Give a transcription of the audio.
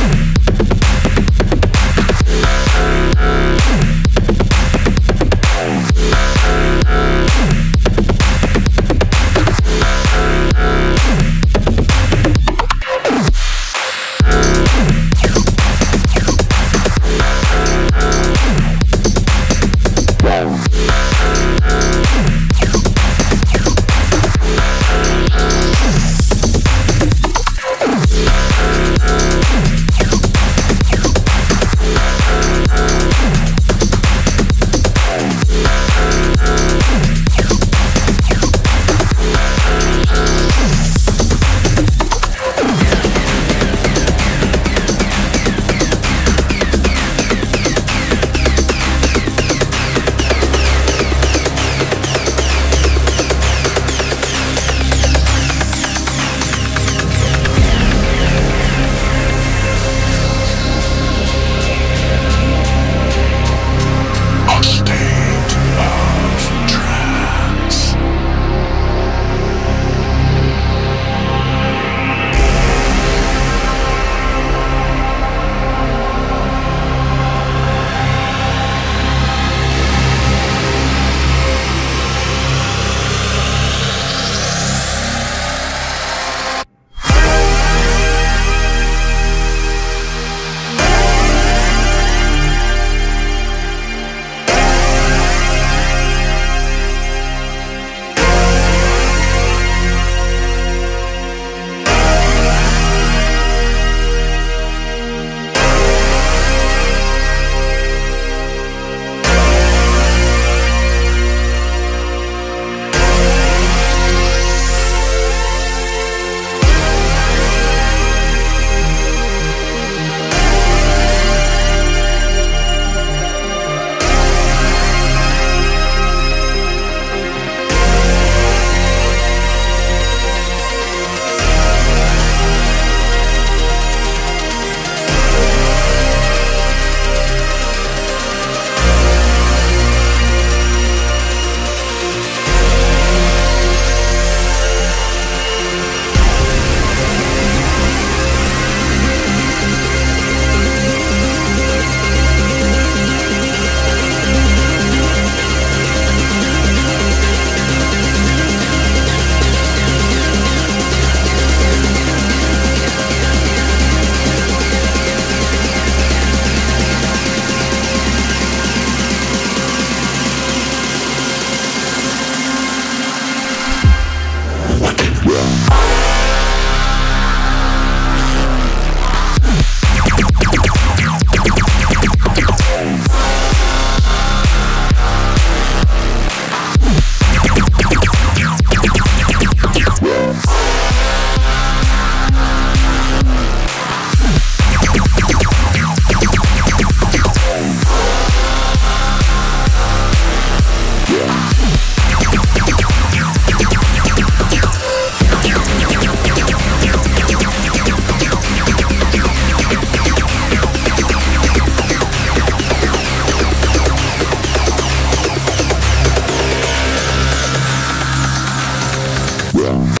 you